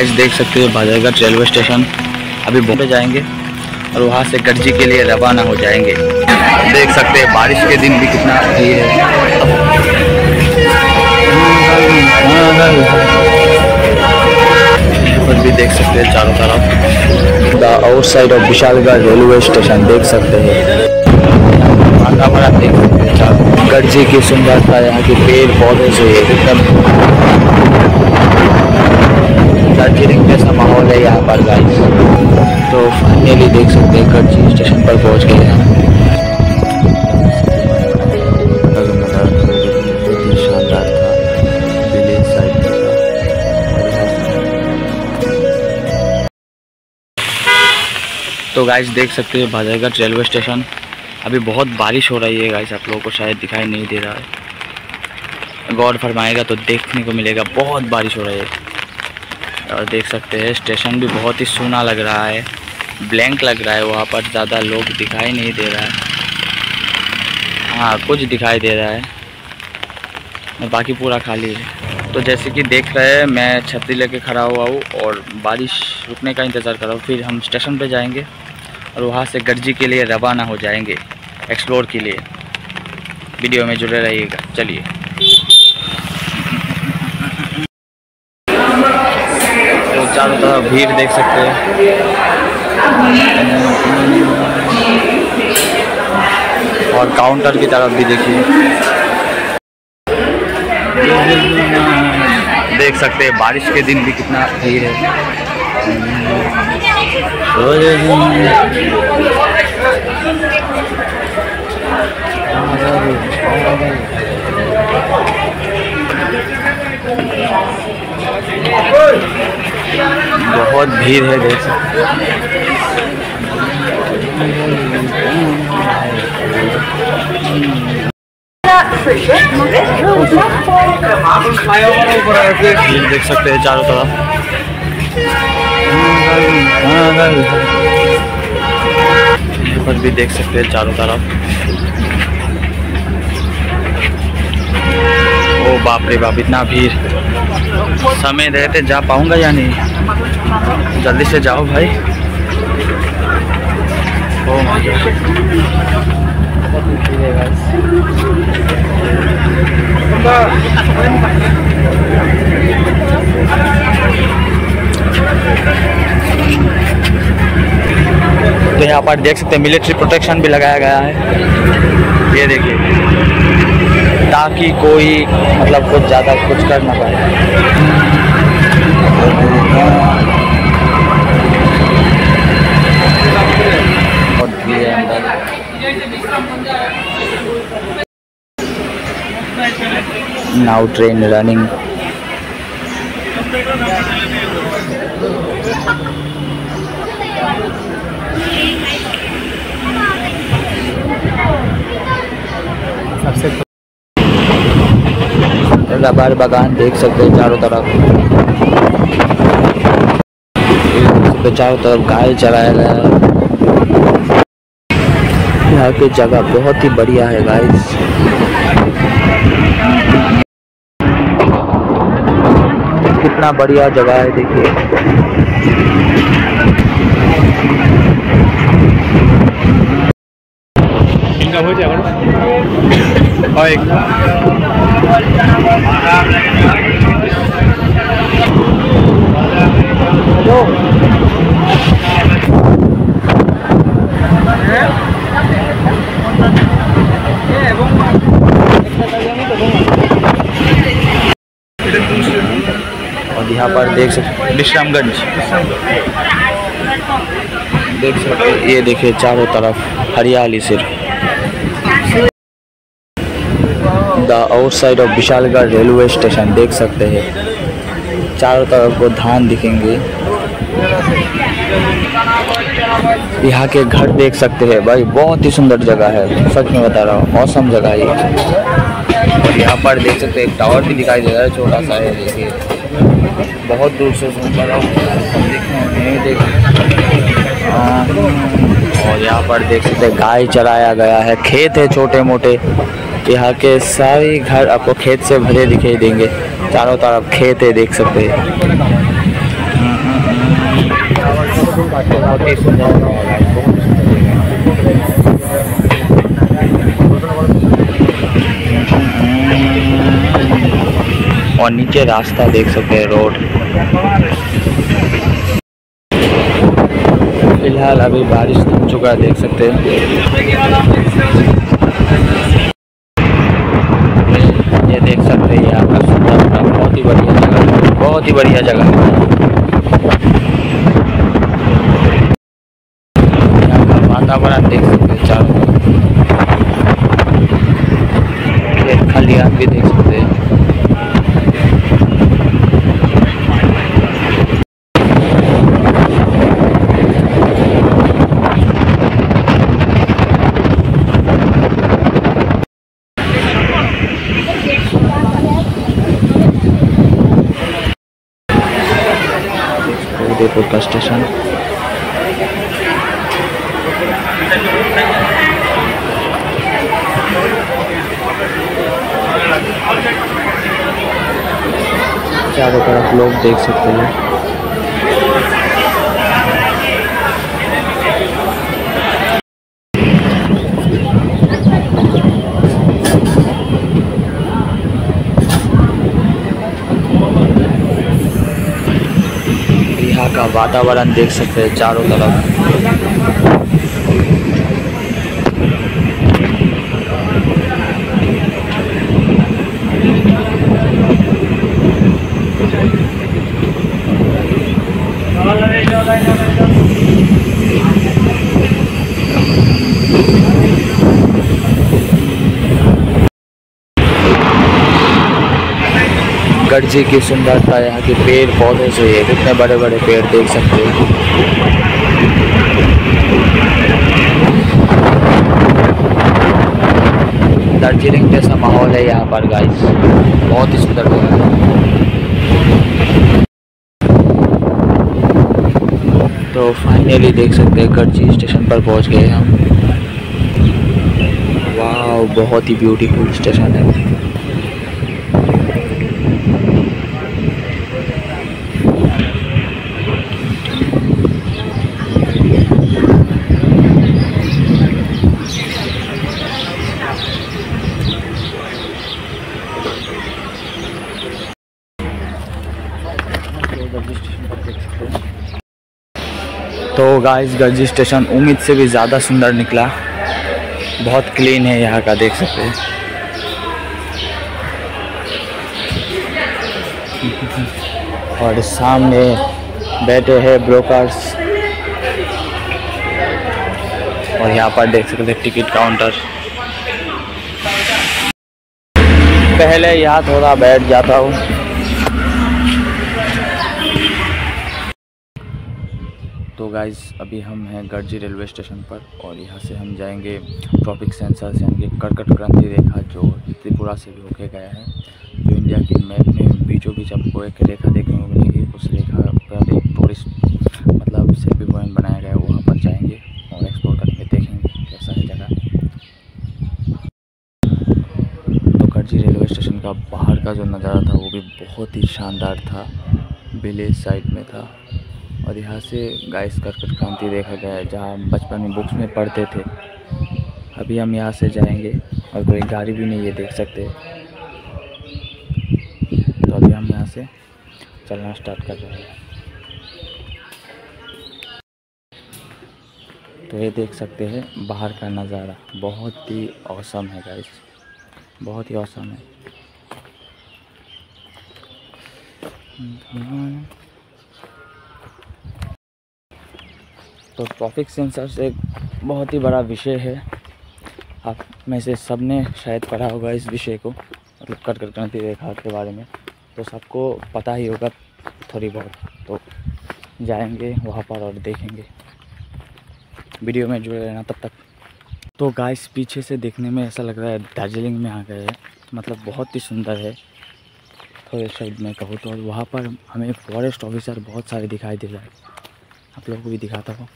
आज देख सकते हैं भाजरगढ़ रेलवे स्टेशन अभी बॉम्बे जाएँगे और वहाँ से गरजी के लिए रवाना हो जाएँगे। देख सकते हैं, बारिश के दिन भी कितना भीड़ है। भी देख सकते हैं चारों तरफ़। The outside of Vishalgarh railway station देख सकते हैं। देख सकते हैं गरजी की सुंदरता, यहाँ के पेड़ पौधे से एकदम दार्जिलिंग जैसा माहौल है यहाँ पर गाइस तो फाइनली देख सकते हैं गढ़जी स्टेशन पर पहुँच गए हैं। तो गाइस देख सकते हैं भाजरगढ़ रेलवे स्टेशन अभी बहुत बारिश हो रही है गाइस आप लोगों को शायद दिखाई नहीं दे रहा है। गौर फरमाएगा तो देखने को मिलेगा, बहुत बारिश हो रही है। और देख सकते हैं स्टेशन भी बहुत ही सूना लग रहा है। ब्लैंक लग रहा है वहाँ पर, ज़्यादा लोग दिखाई नहीं दे रहा है। हाँ कुछ दिखाई दे रहा है। बाकी पूरा खाली है। तो जैसे कि देख रहे हैं, मैं छतरी लेके खड़ा हुआ हूँ और बारिश रुकने का इंतज़ार कर रहा हूँ। फिर हम स्टेशन पे जाएँगे और वहाँ से गर्जी के लिए रवाना हो जाएँगे एक्सप्लोर के लिए। वीडियो में जुड़े रहिएगा। चलिए तो भीड़ देख सकते हैं। और काउंटर की तरफ़ भी देखिए। देख सकते हैं, बारिश के दिन भी कितना भीड़ है बहुत भीड़ है, देख सकते देख सकते हैं चारों तरफ़। पर भी देख सकते हैं चारों तरफ़। ओ बाप रे बाप, इतना भीड़। समय रहते जा पाऊँगा या नहीं? जल्दी से जाओ भाई। ओ तो यहाँ पर देख सकते हैं मिलिट्री प्रोटेक्शन भी लगाया गया है। ये देखिए। ताकि कोई मतलब कुछ ज़्यादा कुछ कर ना पाए। नाउ ट्रेन रनिंग सबसे रबर बागान देख सकते हैं चारों तरफ़। चारों तरफ़ गाय चराया गया है। यहाँ की जगह बहुत ही बढ़िया है गाइस कितना बढ़िया जगह है देखिए। हो जाएगा और एक। देख सकते विश्रामगंज देख सकते ये देखिए चारों तरफ़ हरियाली सिर्फ़। The outside of Vishalgarh railway station देख सकते हैं। चारों तरफ़ को धान दिखेंगे। यहाँ के घर देख सकते हैं भाई, बहुत ही सुंदर जगह है। सच में बता रहा हूँ मौसम जगह ये। और यहाँ पर देख सकते हैं, एक टावर भी दिखाई दे रहा है, छोटा सा है, देखिए। बहुत दूर से और यहाँ पर देख सकते गाय चराया गया है। खेत है छोटे मोटे यहाँ के सारे घर आपको खेत से भरे दिखाई देंगे। चारों तरफ़ खेत है, देख सकते हैं। बहुत ही सुंदर जगह है guys, बहुत सुंदर जगह और नीचे रास्ता देख सकते हैं रोड। फ़िलहाल अभी बारिश थम चुका है, देख सकते हैं। ये देख सकते हैं यहाँ का सुंदरता बहुत ही बढ़िया जगह बहुत ही बढ़िया जगह है। यहाँ का वातावरण देख सकते हैं चारों तरफ़ खेत खलियान भी देख सकते हैं उदयपुर का स्टेशन चारों तरफ़ लोग देख सकते हैं यहाँ का वातावरण देख सकते हैं चारों तरफ़। गढ़जी की सुंदरता, यहाँ के पेड़ पौधे से है, कितने बड़े बड़े पेड़ देख सकते हैं? दार्जिलिंग जैसा माहौल है यहाँ पर गाइस बहुत ही सुंदर जगह है। तो फाइनली देख सकते हैं, गढ़जी स्टेशन पर पहुँच गए हम। वाह बहुत ही ब्यूटीफुल स्टेशन है। तो गाइस गंजी स्टेशन उम्मीद से भी ज़्यादा सुंदर निकला। बहुत क्लीन है यहाँ का, देख सकते हैं। और सामने बैठे हैं ब्रोकर्स और यहाँ पर देख सकते हैं टिकट काउंटर पहले यहाँ थोड़ा बैठ जाता हूँ। गाइज़ अभी हम हैं गढ़जी रेलवे स्टेशन पर और यहाँ से हम जाएँगे ट्रॉपिक सेंसर से यानी कि कर्कट क्रांति रेखा जो त्रिपुरा से भी होके गया है। जो इंडिया के मैप में बीचों बीच आपको एक रेखा देखने को मिलेगी, उस रेखा पर एक टूरिस्ट मतलब सेल्फी पॉइंट बनाया गया है वहाँ पर जाएँगे और एक्सप्लोर करके देखेंगे कैसा है जगह। तो गढ़जी रेलवे स्टेशन का बाहर का जो नज़ारा था, वो भी बहुत ही शानदार था। विलेज साइड में था। और यहाँ से गाइस कर्कट क्रांति देखा गया है, जहाँ हम बचपन में बुक्स में पढ़ते थे। अभी हम यहाँ से जाएँगे और कोई गाड़ी भी नहीं है, देख सकते तो अभी हम यहाँ से चलना स्टार्ट कर रहे हैं। तो ये देख सकते हैं, बाहर का नज़ारा बहुत ही औसम है गाइस बहुत ही औसम है। तो ट्रैफ़िक सेंसर्स एक बहुत ही बड़ा विषय है। आप में से सबने शायद पढ़ा होगा इस विषय को। मतलब कट कर क्रांति रेखा के बारे में। तो सबको पता ही होगा थोड़ी बहुत। तो जाएँगे वहाँ पर और देखेंगे। वीडियो में जुड़े रहना तब तक। तो गाइस पीछे से देखने में ऐसा लग रहा है दार्जिलिंग में आ गए हैं। मतलब बहुत ही सुंदर है। थोड़े साइड में कहूँ तो। और वहाँ पर हमें फॉरेस्ट ऑफिसर बहुत सारे दिखाई दे रहा है। आप लोगों को भी दिखाता हूँ।